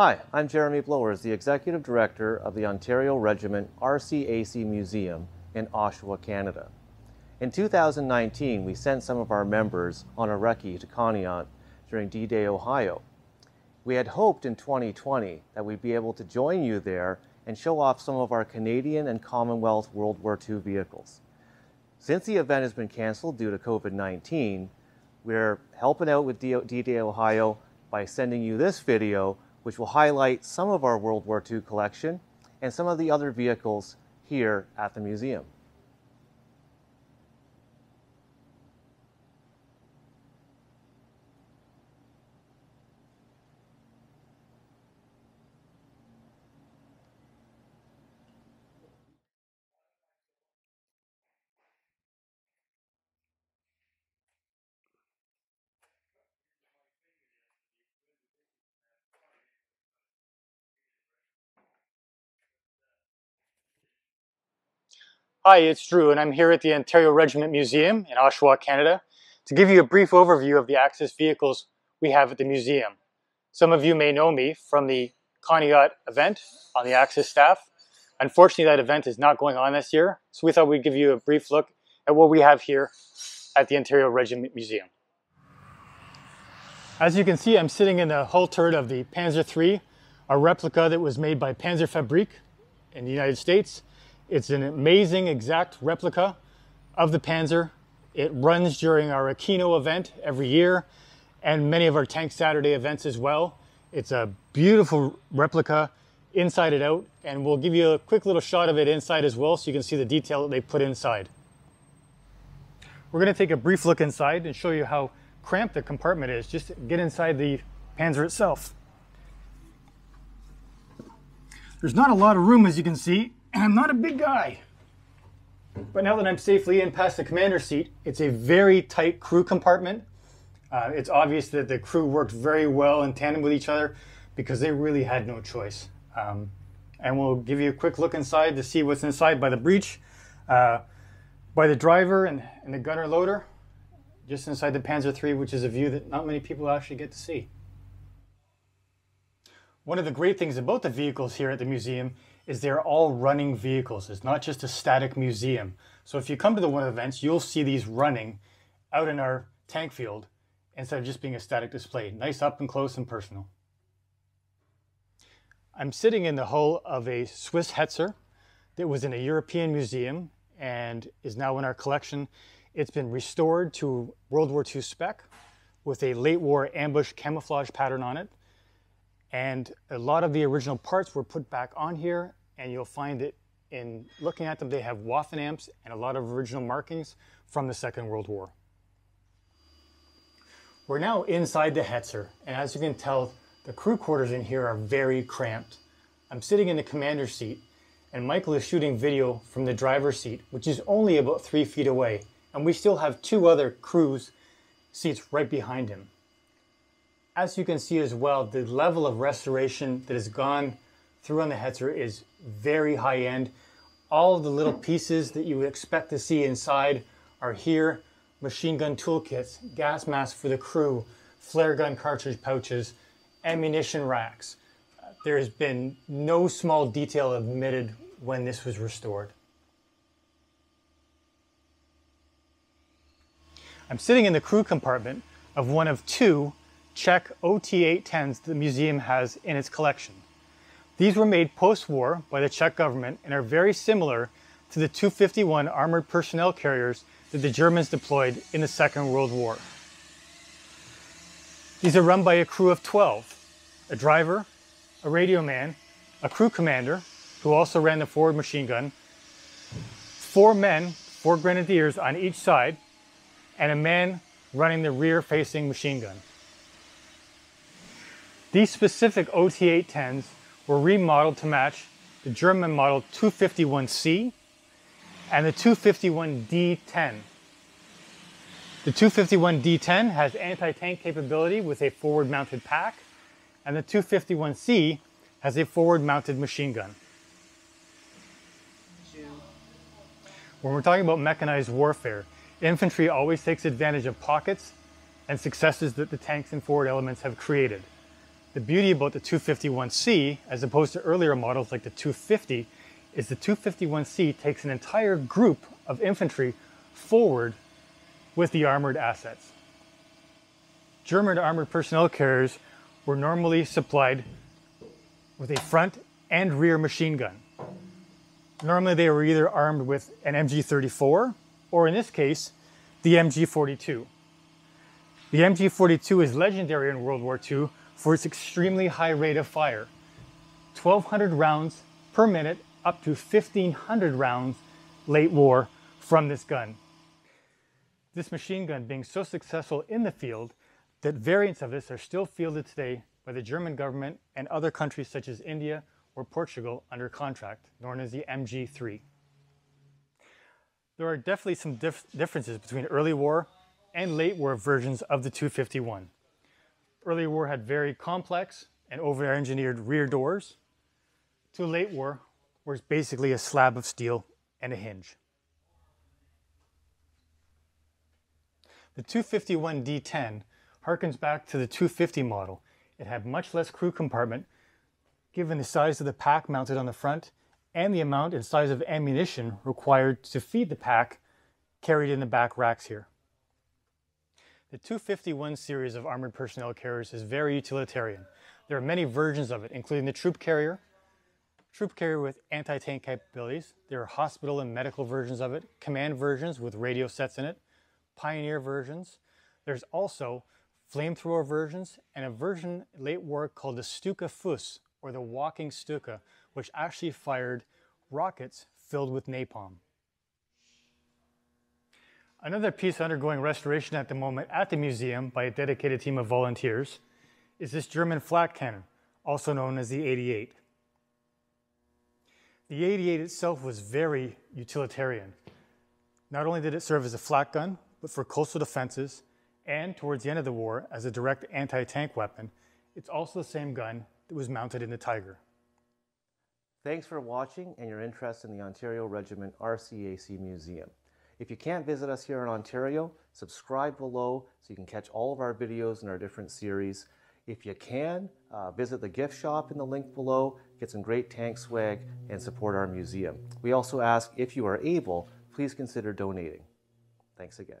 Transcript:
Hi, I'm Jeremy Blowers, the Executive Director of the Ontario Regiment RCAC Museum in Oshawa, Canada. In 2019, we sent some of our members on a recce to Conneaut during D-Day Ohio. We had hoped in 2020 that we'd be able to join you there and show off some of our Canadian and Commonwealth World War II vehicles. Since the event has been canceled due to COVID-19, we're helping out with D-Day Ohio by sending you this video, which will highlight some of our World War II collection and some of the other vehicles here at the museum. Hi, it's Drew, and I'm here at the Ontario Regiment Museum in Oshawa, Canada, to give you a brief overview of the Axis vehicles we have at the museum. Some of you may know me from the Conneaut event on the Axis staff. Unfortunately, that event is not going on this year, so we thought we'd give you a brief look at what we have here at the Ontario Regiment Museum. As you can see, I'm sitting in the hull turret of the Panzer III, a replica that was made by Panzerfabrik in the United States. It's an amazing exact replica of the Panzer. It runs during our Aquino event every year and many of our Tank Saturday events as well. It's a beautiful replica inside and out and we'll give you a quick little shot of it inside as well so you can see the detail that they put inside. We're going to take a brief look inside and show you how cramped the compartment is. Just get inside the Panzer itself. There's not a lot of room as you can see and I'm not a big guy. But now that I'm safely in past the commander seat, it's a very tight crew compartment. Uh, it's obvious that the crew worked very well in tandem with each other because they really had no choice. Um, and we'll give you a quick look inside to see what's inside by the breech, uh, by the driver and, and the gunner loader, just inside the Panzer III, which is a view that not many people actually get to see. One of the great things about the vehicles here at the museum is they're all running vehicles. It's not just a static museum. So if you come to the one events, you'll see these running out in our tank field instead of just being a static display. Nice up and close and personal. I'm sitting in the hull of a Swiss Hetzer that was in a European museum and is now in our collection. It's been restored to World War II spec with a late war ambush camouflage pattern on it. And a lot of the original parts were put back on here and you'll find that in looking at them, they have Waffenamts and a lot of original markings from the Second World War. We're now inside the Hetzer, and as you can tell, the crew quarters in here are very cramped. I'm sitting in the commander's seat, and Michael is shooting video from the driver's seat, which is only about three feet away, and we still have two other crews seats right behind him. As you can see as well, the level of restoration that has gone through on the Hetzer is very high end. All of the little pieces that you would expect to see inside are here. Machine gun toolkits, gas masks for the crew, flare gun cartridge pouches, ammunition racks. There has been no small detail omitted when this was restored. I'm sitting in the crew compartment of one of two Czech OT-810s the museum has in its collection. These were made post-war by the Czech government and are very similar to the 251 armored personnel carriers that the Germans deployed in the Second World War. These are run by a crew of 12, a driver, a radio man, a crew commander, who also ran the forward machine gun, four men, four grenadiers on each side, and a man running the rear-facing machine gun. These specific OT-810s were remodeled to match the German model 251C and the 251D10. The 251D10 has anti-tank capability with a forward-mounted PaK, and the 251C has a forward-mounted machine gun. When we're talking about mechanized warfare, infantry always takes advantage of pockets and successes that the tanks and forward elements have created. The beauty about the 251C, as opposed to earlier models like the 250, is the 251C takes an entire group of infantry forward with the armored assets. German armored personnel carriers were normally supplied with a front and rear machine gun. Normally they were either armed with an MG34 or in this case, the MG42. The MG42 is legendary in World War II for its extremely high rate of fire. 1,200 rounds per minute up to 1,500 rounds late war from this gun. This machine gun being so successful in the field that variants of this are still fielded today by the German government and other countries such as India or Portugal under contract, known as the MG3. There are definitely some dif differences between early war and late war versions of the 251. Early war had very complex and over-engineered rear doors, to late war was basically a slab of steel and a hinge. The 251 D10 harkens back to the 250 model. It had much less crew compartment, given the size of the PaK mounted on the front and the amount and size of ammunition required to feed the PaK carried in the back racks here. The 251 series of armored personnel carriers is very utilitarian. There are many versions of it, including the troop carrier, troop carrier with anti-tank capabilities. There are hospital and medical versions of it, command versions with radio sets in it, pioneer versions. There's also flamethrower versions, and a version late war called the Stuka Fuss, or the Walking Stuka, which actually fired rockets filled with napalm. Another piece undergoing restoration at the moment at the museum by a dedicated team of volunteers is this German Flak cannon, also known as the 88. The 88 itself was very utilitarian. Not only did it serve as a Flak gun, but for coastal defenses and towards the end of the war as a direct anti-tank weapon, it's also the same gun that was mounted in the Tiger. Thanks for watching and your interest in the Ontario Regiment RCAC Museum. If you can't visit us here in Ontario, subscribe below so you can catch all of our videos in our different series. If you can, uh, visit the gift shop in the link below, get some great tank swag, and support our museum. We also ask if you are able, please consider donating. Thanks again.